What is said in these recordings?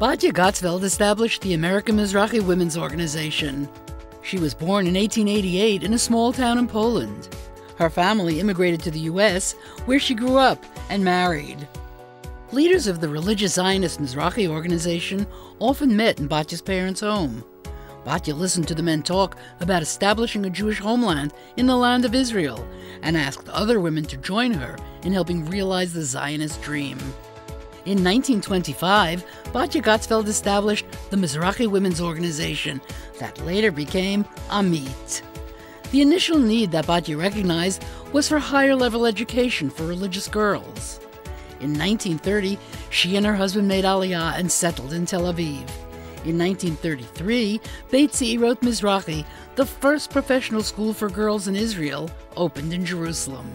Batya Gotsfeld established the American Mizrahi Women's Organization. She was born in 1888 in a small town in Poland. Her family immigrated to the U.S., where she grew up and married. Leaders of the religious Zionist Mizrahi organization often met in Batya's parents' home. Batya listened to the men talk about establishing a Jewish homeland in the land of Israel and asked other women to join her in helping realize the Zionist dream. In 1925, Batya Gotsfeld established the Mizrahi Women's Organization that later became Amit. The initial need that Batya recognized was for higher level education for religious girls. In 1930, she and her husband made Aliyah and settled in Tel Aviv. In 1933, Beit Seirot Mizrahi, the first professional school for girls in Israel, opened in Jerusalem.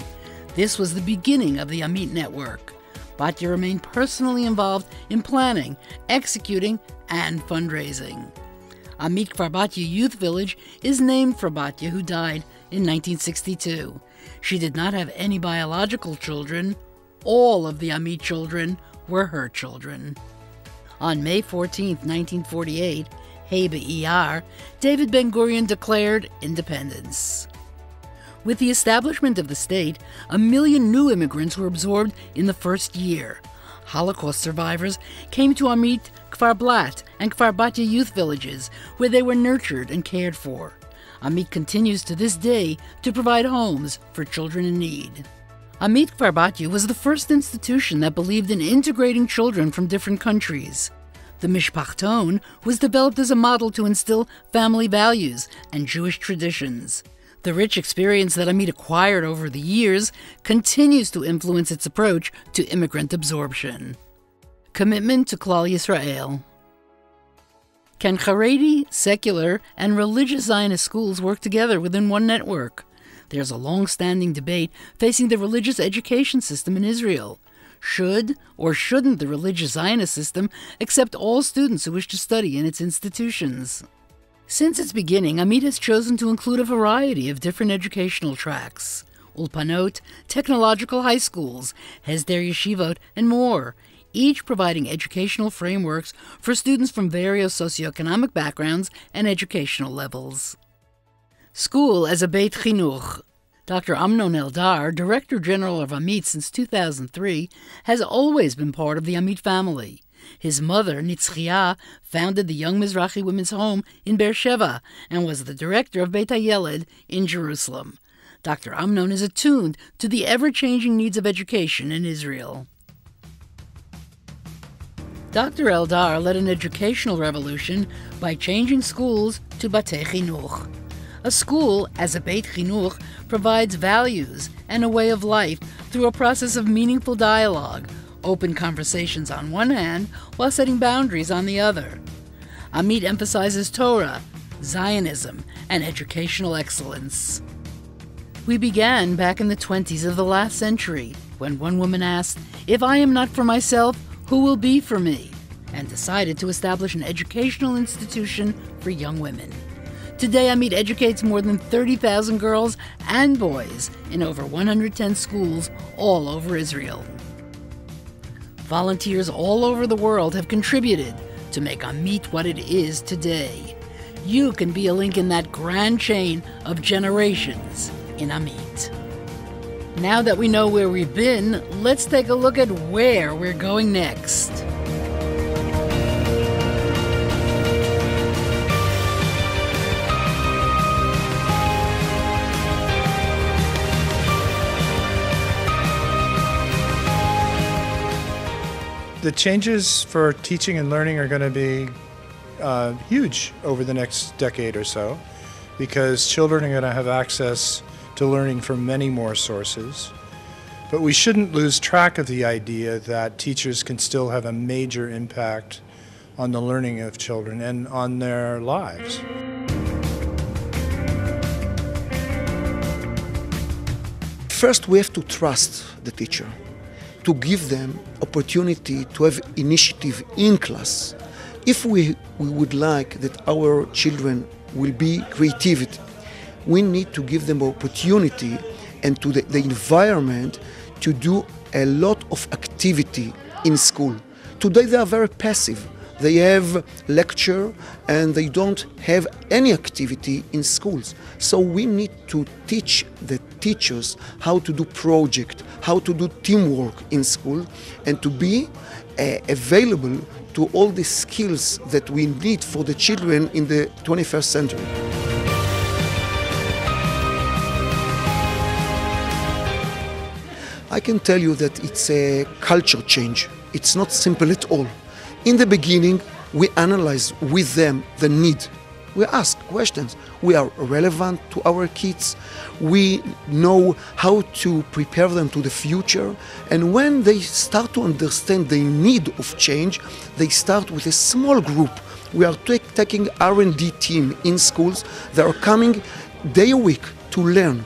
This was the beginning of the Amit network. Batya remained personally involved in planning, executing, and fundraising. Amit Kfar Batya Youth Village is named for Batya, who died in 1962. She did not have any biological children. All of the Amit children were her children. On May 14, 1948, Hebe ER, David Ben Gurion declared independence. With the establishment of the state, a million new immigrants were absorbed in the first year. Holocaust survivors came to Amit, Kfar Blat, and Kfar Batya youth villages, where they were nurtured and cared for. Amit continues to this day to provide homes for children in need. Amit Kfar Batya was the first institution that believed in integrating children from different countries. The Mishpachton was developed as a model to instill family values and Jewish traditions. The rich experience that Amit acquired over the years continues to influence its approach to immigrant absorption. Commitment to Klal Yisrael. Can Haredi, secular, and religious Zionist schools work together within one network? There's a long standing debate facing the religious education system in Israel. Should or shouldn't the religious Zionist system accept all students who wish to study in its institutions? Since its beginning, Amit has chosen to include a variety of different educational tracks Ulpanot, technological high schools, Hesder Yeshivot, and more, each providing educational frameworks for students from various socioeconomic backgrounds and educational levels. School as a Beit Chinuch. Dr. Amnon Eldar, Director General of Amit since 2003, has always been part of the Amit family. His mother, Nitzchia, founded the Young Mizrahi Women's Home in Beersheba and was the director of Beit HaYeled in Jerusalem. Dr. Amnon is attuned to the ever changing needs of education in Israel. Dr. Eldar led an educational revolution by changing schools to Batei Chinuch. A school, as a Beit Chinuch, provides values and a way of life through a process of meaningful dialogue, open conversations on one hand, while setting boundaries on the other. Amit emphasizes Torah, Zionism, and educational excellence. We began back in the 20s of the last century when one woman asked, If I am not for myself, who will be for me? and decided to establish an educational institution for young women. Today, Amit educates more than 30,000 girls and boys in over 110 schools all over Israel. Volunteers all over the world have contributed to make Amit what it is today. You can be a link in that grand chain of generations in Amit. Now that we know where we've been, let's take a look at where we're going next. The changes for teaching and learning are going to be uh, huge over the next decade or so because children are going to have access to learning from many more sources. But we shouldn't lose track of the idea that teachers can still have a major impact on the learning of children and on their lives. First, we have to trust the teacher to give them opportunity to have initiative in class. If we, we would like that our children will be creativity, we need to give them opportunity and to the, the environment to do a lot of activity in school. Today they are very passive. they have lecture and they don't have any activity in schools. So we need to teach the teachers how to do project, how to do teamwork in school, and to be uh, available to all the skills that we need for the children in the 21st century. I can tell you that it's a culture change. It's not simple at all. In the beginning, we analyze with them the need. We ask questions. We are relevant to our kids. We know how to prepare them to the future. And when they start to understand the need of change, they start with a small group. We are taking R&D team in schools. They are coming day a week to learn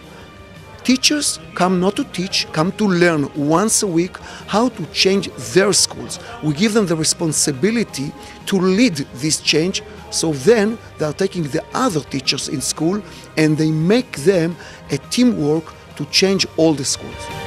Teachers come not to teach, come to learn once a week how to change their schools. We give them the responsibility to lead this change, so then they are taking the other teachers in school and they make them a teamwork to change all the schools.